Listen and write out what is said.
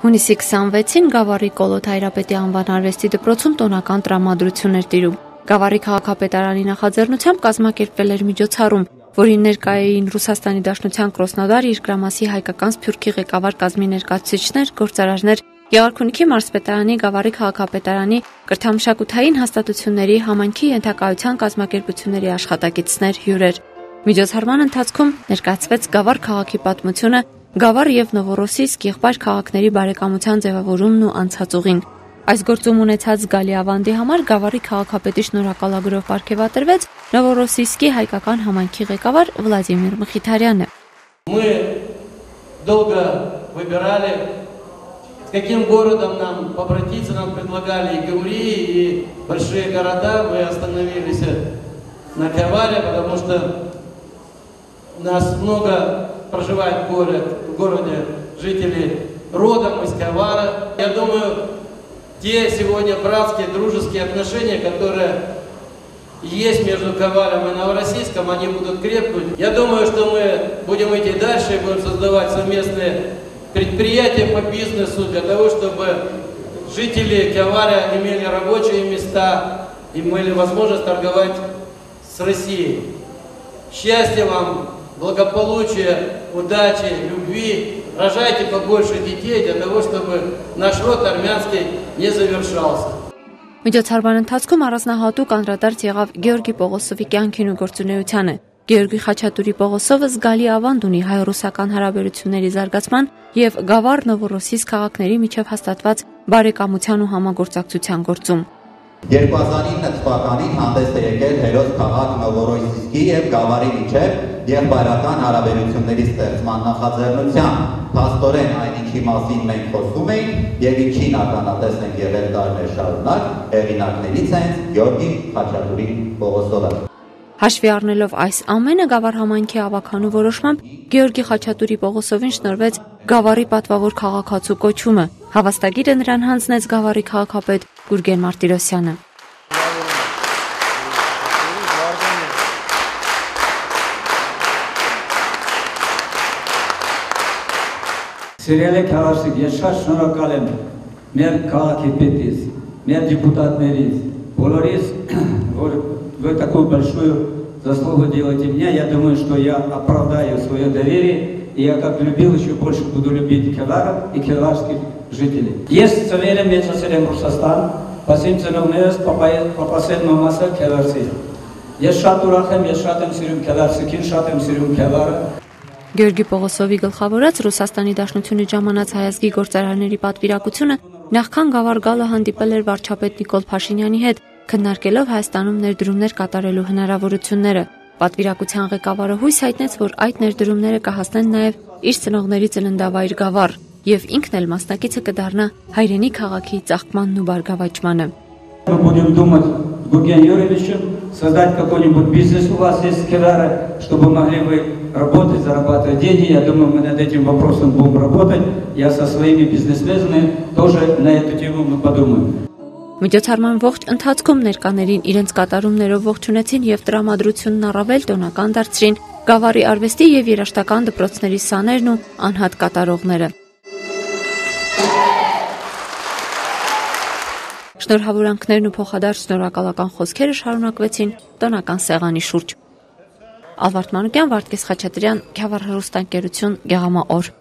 Հունիսի 26-ին Գավառի Կոլոտ Հայրապետի անվան արվեստի դպրոցում տոնական տրամադրություն էր տիրում։ Գավառի քաղաքապետարանի նախաձեռնությամբ կազմակերպվել էր միջոցառում, որին ներկայ էին Ռուսաստանի Դաշնության Կրոսնոդար երկրամասի հայկական սփյուռքի ղեկավար կազմի ներկայացուցիչներ, գործարարներ, Գեղարքունիքի մարզպետարանի, Գավառի քաղաքապետարանի, կրթամշակութային հաստատությունների, համայնքի ենթակայության կազմակերպությունների աշխատակիցներ, հյուրեր։ Միջոցառման ընթացքում ներկայացվեց Գավառ քաղաքի պատմությունը, Գավառ եւ Նովորոսիսկ եղբայր քաղաքների բարեկամության ձևավորումն ու անցած ուղին։ Այս գործում ունեցած զգալի ավանդի համար Գավառի քաղաքապետի շնորհակալագրով ապարգևատրվեց Նովորոսիսկի հայկական համայնքի ղեկավար Վլադիմիր Մխիթարյանը։ Мы долго выбирали, с каким городом нам обратиться. Нам предлагали и Гаури, и большие города. Мы остановились на Каваре, потому что нас много проживает в, город, в городе жители родом из Кавара. Я думаю, те сегодня братские, дружеские отношения, которые есть между Ковалем и Новороссийском, они будут крепнуть. Я думаю, что мы будем идти дальше и будем создавать совместные предприятия по бизнесу для того, чтобы жители Коваля имели рабочие места и имели возможность торговать с Россией. Счастья вам, благополучия, удачи, любви. Рожайте побольше детей для того, чтобы наш род армянский не завершался. Միջոցառման ընթացքում առանձնահատուկ անդրադարձ եղավ Գեորգի Պողոսովի կյանքին ու գործունեությանը։ Գեորգի Խաչատուրի Պողոսովը զգալի ավանդ ունի հայ-ռուսական հարաբերությունների զարգացման եւ Գավառ Նովորոսիս քաղաքների միջև հաստատված բարեկամության ու համագործակցության գործում։ 2009 թվականին հանդես է եկել հերոս քաղաք Նովորոսիսկի եւ Գավառի միջև եղբայրական հարաբերությունների ստեղծման նախաձեռնության։ Փաստորեն այն ինչի մասին մենք խոսում էինք եւ ինչին ականատես ենք եղել տարիներ շարունակ, հեղինակներից են Գյորգի Խաչատուրի Պողոսովը։ Հաշվի առնելով այս ամենը Գավառ համայնքի ավականու որոշմամբ Գեորգի Խաչատուրի Պողոսովին շնորվեց Գավառի պատվավոր քաղաքացու կոչումը։ Հավաստագիրը նրան հանձնեց գավառի քաղաքապետ Գուրգեն Մարտիրոսյանը։ Սիրելի քաղաքացիք, ես շատ շնորհակալ եմ մեր քաղաքի պետից, մեր դեպուտատներից, բոլորիս, որ вы такую большую заслугу делаете мне. Я думаю, что я оправдаю свое доверие и я как любил, еще больше буду любить Кеваров и кеварских жителей. Есть ծավերը մեծացել եմ Ռուսաստան, պասիմ ծնողներս պապասել մամասը Քևարսի։ Ես շատ ուրախ եմ, ես շատ եմ սիրում Քևարսիկին, շատ եմ սիրում Քևարը։ Գեորգի Պողոսովի գլխավորած Ռուսաստանի Դաշնությունի ժամանած հայազգի գործարարների պատվիրակությունը նախքան գավառ գալը հանդիպել էր վարչապետ Նիկոլ Փաշինյանի հետ, քննարկելով Հայաստանում ներդրումներ կատարելու հնարավորությունները։ Պատվիրակության ղեկավարը հույս հայտնեց, որ այդ ներդրումները կհասնեն նաև իր ծնողների ծննդավայր գավառ, եւ ինքն էլ մասնակիցը կդառնա հայրենի քաղաքի ծաղկմանն ու բարգավաճմանը։ Мы будем думать с Гурген Юрьевичем, создать какой-нибудь бизнес у вас есть Кевара, чтобы могли вы работать, зарабатывать деньги. Я думаю, мы над этим вопросом будем работать. Я со своими бизнесменами тоже на эту тему мы подумаем. Միջոցառման ողջ ընթացքում ներկաներին իրենց կատարումներով ողջունեցին եւ տրամադրությունն առավել տոնական դարձրին Գավառի արվեստի եւ երաշտական դպրոցների սաներն ու անհատ կատարողները։ Շնորհավորանքներն ու փոխադարձ շնորհակալական խոսքերը շարունակվեցին տոնական սեղանի շուրջ։ Ալվարդ Մանուկյան, Վարդգես Խաչատրյան, Քյավառ հեռուստաընկերություն, Գեղամա օր։